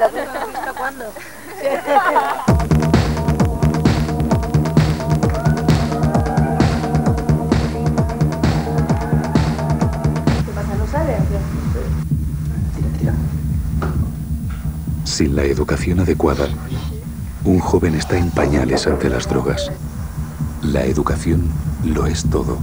Bueno, ¿y la otra fiesta cuándo? ¿Qué pasa? ¿No sale? Sin la educación adecuada, un joven está en pañales ante las drogas. La educación lo es todo.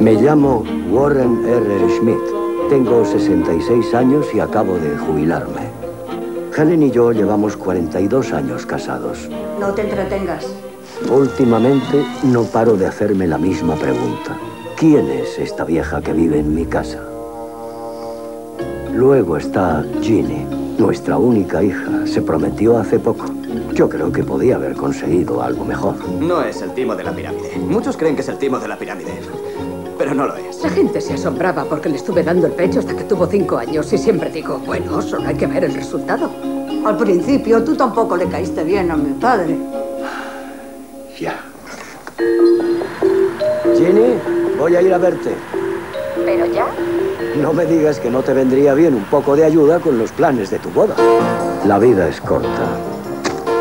Me llamo Warren R. Schmidt. Tengo 66 años y acabo de jubilarme. Helen y yo llevamos 42 años casados. No te entretengas. Últimamente no paro de hacerme la misma pregunta. ¿Quién es esta vieja que vive en mi casa? Luego está Ginny, nuestra única hija. Se prometió hace poco. Yo creo que podía haber conseguido algo mejor. No es el timo de la pirámide. Muchos creen que es el timo de la pirámide, pero no lo es. La gente se asombraba porque le estuve dando el pecho hasta que tuvo cinco años y siempre digo, bueno, solo hay que ver el resultado. Al principio tú tampoco le caíste bien a mi padre. Ya. Ginny, voy a ir a verte. ¿Pero ya? No me digas que no te vendría bien un poco de ayuda con los planes de tu boda. La vida es corta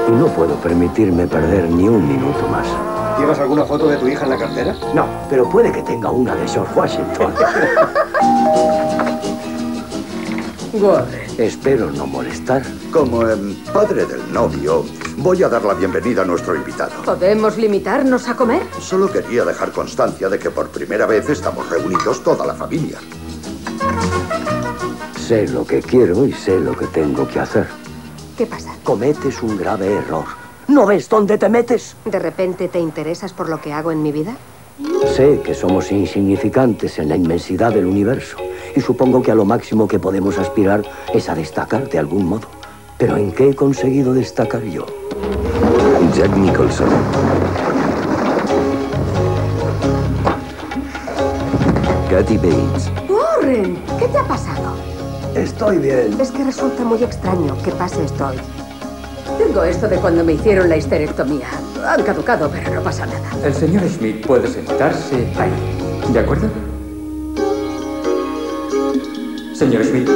y no puedo permitirme perder ni un minuto más. ¿Llevas alguna foto de tu hija en la cartera? No, pero puede que tenga una de George Washington. Warren. Espero no molestar. Como padre del novio, voy a dar la bienvenida a nuestro invitado. ¿Podemos limitarnos a comer? Solo quería dejar constancia de que por primera vez estamos reunidos toda la familia. Sé lo que quiero y sé lo que tengo que hacer. ¿Qué pasa? Cometes un grave error. ¿No ves dónde te metes? ¿De repente te interesas por lo que hago en mi vida? Sé que somos insignificantes en la inmensidad del universo y supongo que a lo máximo que podemos aspirar es a destacar de algún modo. Pero ¿en qué he conseguido destacar yo? Jack Nicholson. Kathy Bates. ¿Qué te ha pasado? Estoy bien. Es que resulta muy extraño que pase esto hoy. Tengo esto de cuando me hicieron la histerectomía. Han caducado, pero no pasa nada. El señor Schmidt puede sentarse ahí. ¿De acuerdo? Señor Schmidt.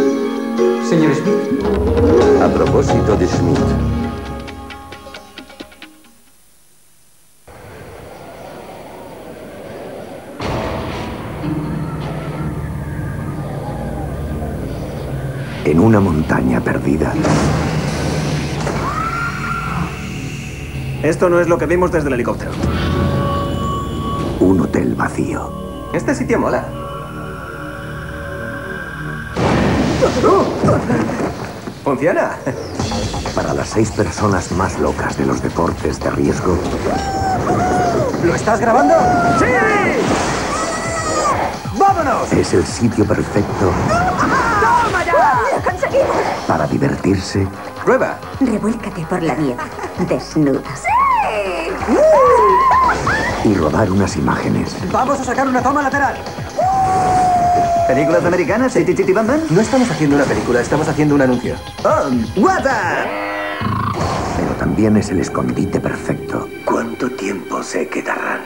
Señor Schmidt. A propósito de Schmidt. En una montaña perdida, Esto no es lo que vimos desde el helicóptero. un hotel vacío. Este sitio mola. ¿Funciona? Para las seis personas más locas de los deportes de riesgo, ¿Lo estás grabando? ¡Sí! ¡Vámonos! es el sitio perfecto para divertirse Prueba. Revuélcate por la nieve, desnuda. y rodar unas imágenes Vamos a sacar una toma lateral. ¿Películas americanas? ¿Chiti Chiti Bam Bam? No estamos haciendo una película, estamos haciendo un anuncio. Oh, WhatsApp. pero también es el escondite perfecto ¿Cuánto tiempo se quedarán?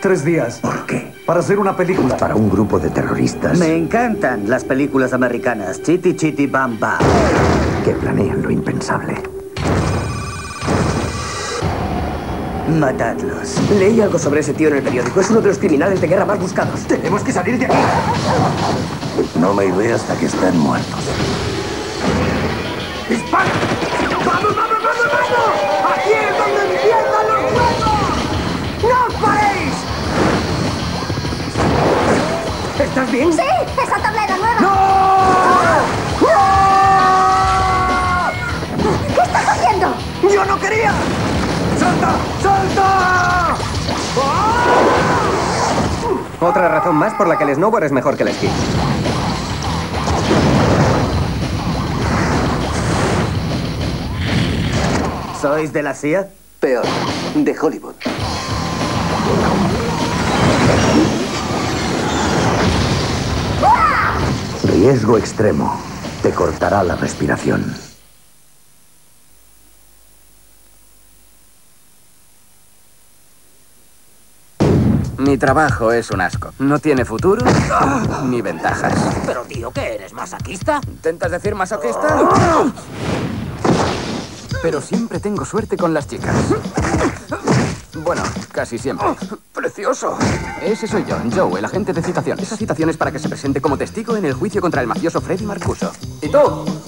Tres días. ¿Por qué? Para hacer una película. Para un grupo de terroristas Me encantan las películas americanas. Chiti Chiti Bam Bam. que planean lo impensable. Matadlos. Leí algo sobre ese tío en el periódico. Es uno de los criminales de guerra más buscados. Tenemos que salir de aquí. No me iré hasta que estén muertos. ¡Dispara! ¿Estás bien? ¡Sí! ¡Esa tablera nueva! ¡No! ¡No! ¿Qué estás haciendo? ¡Yo no quería! ¡Salta! ¡Salta! Otra razón más por la que el snowboard es mejor que el esquí. ¿Sois de la CIA? Peor. De Hollywood. Riesgo extremo. te cortará la respiración. Mi trabajo es un asco. No tiene futuro ni ventajas. Pero tío, ¿qué eres? ¿Masaquista? ¿Intentas decir masoquista? Pero siempre tengo suerte con las chicas. Bueno, casi siempre. ¡Precioso! Ese soy yo, Joe, el agente de citaciones. Esa citación es para que se presente como testigo en el juicio contra el mafioso Freddy Marcuso. ¿Y tú?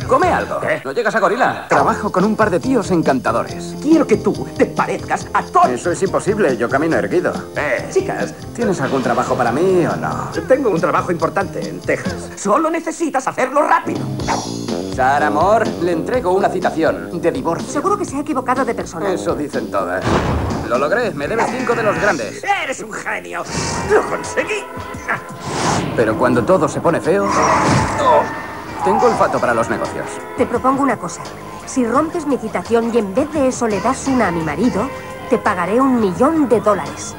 Come algo. ¿No llegas a gorila? Trabajo con un par de tíos encantadores. Quiero que tú te parezcas a Tony. Eso es imposible, yo camino erguido. Eh, chicas, ¿Tienes algún trabajo para mí o no? tengo un trabajo importante en Texas. Solo necesitas hacerlo rápido. Sara, amor, le entrego una citación de divorcio. Seguro que se ha equivocado de persona. Eso dicen todas. Lo logré, me debes cinco de los grandes. ¡Eres un genio! ¡Lo conseguí! Pero cuando todo se pone feo, tengo olfato para los negocios. Te propongo una cosa. Si rompes mi citación y en vez de eso le das una a mi marido, te pagaré un millón de dólares.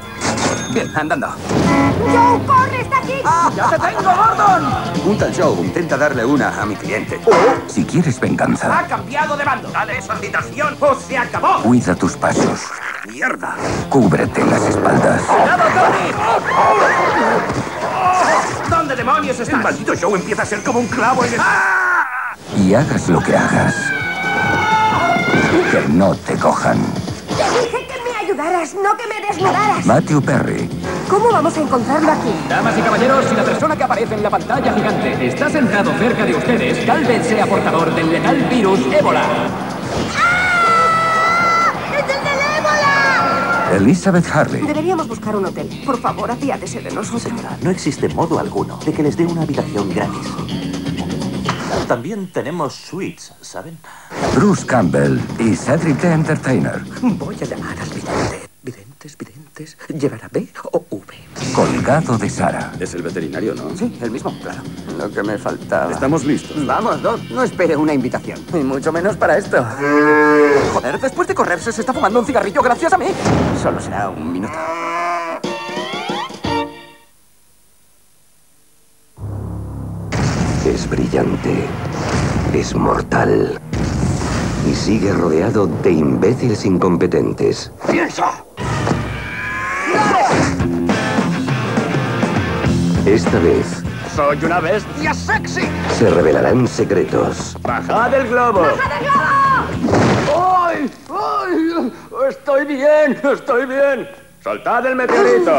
Bien, andando. ¡Joe, corre! ¡Está aquí! ¡Ya te tengo, Gordon! Un tal Joe intenta darle una a mi cliente. Si quieres venganza, ¡Ha cambiado de bando! ¡Dale esa citación o se acabó! cuida tus pasos. ¡Mierda! Cúbrete las espaldas. ¡Cuidado, Tony! ¿Dónde demonios estás? El maldito show empieza a ser como un clavo en el... Y hagas lo que hagas. Que no te cojan. Te dije ayudaras, no que me desnudaras. Matthew Perry, ¿Cómo vamos a encontrarlo aquí? Damas y caballeros, si la persona que aparece en la pantalla gigante está sentado cerca de ustedes, tal vez sea portador del letal virus ébola. ¡Es el del ébola! Elizabeth Harley, Deberíamos buscar un hotel. Por favor, apiádese de nosotros. No existe modo alguno de que les dé una habitación gratis. También tenemos suites, ¿saben? Bruce Campbell y Cedric the Entertainer. Voy a llamar al vidente. Videntes, videntes. ¿Llevará B o V? Colgado de Sara. Es el veterinario, ¿no? Sí, el mismo, claro. Lo que me faltaba. Estamos listos. Vamos, Doc, no espere una invitación. Y mucho menos para esto. Joder, después de correrse se está fumando un cigarrillo gracias a mí. Solo será un minuto. Es brillante, es mortal y sigue rodeado de imbéciles incompetentes. ¡Piensa! Esta vez ¡Soy una bestia sexy! se revelarán secretos. ¡Bajad el globo! ¡Ay! ¡Ay! ¡Estoy bien! ¡Estoy bien! ¡Soltad el meteorito!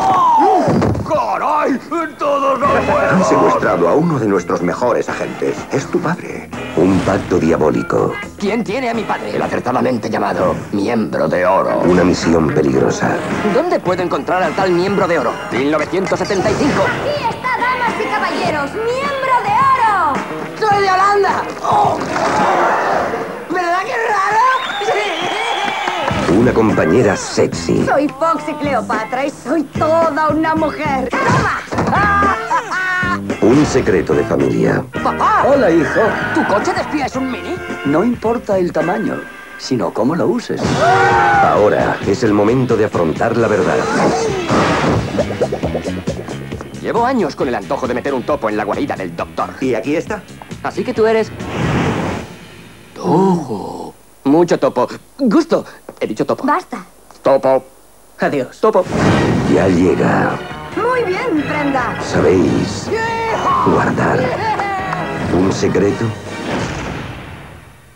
¡Oh! ¡Caray! ¡Todos los Han huevos! secuestrado a uno de nuestros mejores agentes. Es tu padre. Un pacto diabólico, ¿Quién tiene a mi padre? El acertadamente llamado Miembro de Oro. una misión peligrosa. ¿Dónde puedo encontrar al tal Miembro de Oro? 1975. Aquí está, damas y caballeros, miembro de oro. ¡Soy de Holanda! ¡Oh! ¿Verdad que es raro? Una compañera sexy. Soy Foxy Cleopatra y soy toda una mujer. Un secreto de familia. ¡Papá! Hola, hijo. ¿Tu coche de espía es un mini? No importa el tamaño, sino cómo lo uses. Ahora es el momento de afrontar la verdad. Llevo años con el antojo de meter un topo en la guarida del doctor. ¿Y aquí está? Así que tú eres... Topo. Mucho topo. Gusto. He dicho topo. Basta. Topo. Adiós. Topo. Ya llega. Muy bien, Brenda. ¿Sabéis guardar un secreto?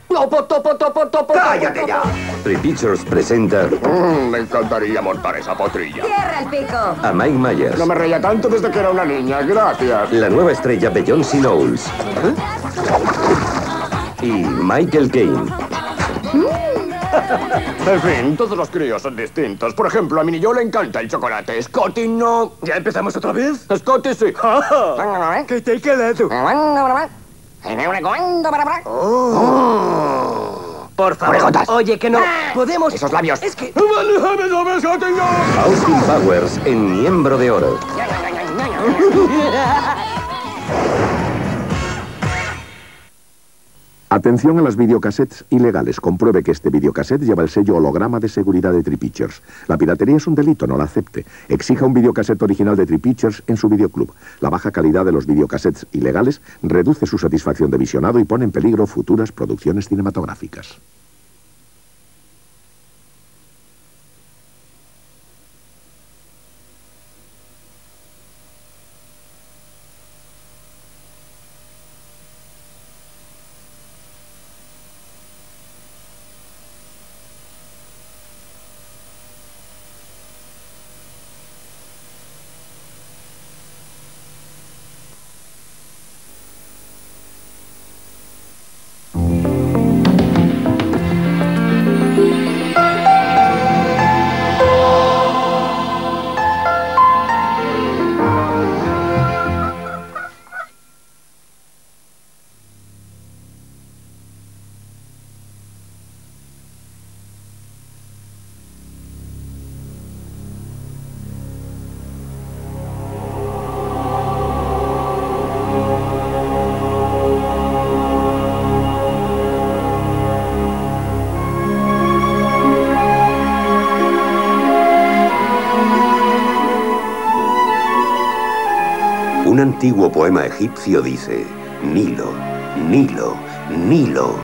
Topo, topo, topo, topo. ¡Cállate ya! Free Pictures presenta Mm, me encantaría montar esa potrilla. Cierra el pico. a Mike Myers, No me reía tanto desde que era una niña. Gracias. la nueva estrella Beyoncé Knowles y Michael Caine. En fin, todos los críos son distintos. Por ejemplo, a mi niño le encanta el chocolate. Scotty no. ¿Ya empezamos otra vez? Scotty sí. ¿Qué te queda tú? Por favor. Oye, que no. Podemos. Esos labios. Es que. Austin Powers en Miembro de Oro. Atención a las videocassettes ilegales. Compruebe que este videocassette lleva el sello holograma de seguridad de Tripitchers. La piratería es un delito, no la acepte. Exija un videocassette original de Tripitchers en su videoclub. La baja calidad de los videocassettes ilegales reduce su satisfacción de visionado y pone en peligro futuras producciones cinematográficas. Antiguo poema egipcio dice, Nilo, Nilo, Nilo,